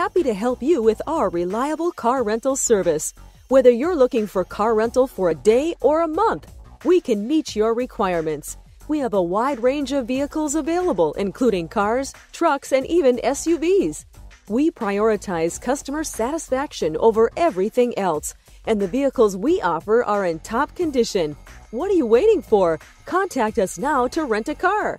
Happy to help you with our reliable car rental service. Whether you're looking for car rental for a day or a month, we can meet your requirements. We have a wide range of vehicles available, including cars, trucks, and even SUVs. We prioritize customer satisfaction over everything else, and the vehicles we offer are in top condition. What are you waiting for? Contact us now to rent a car.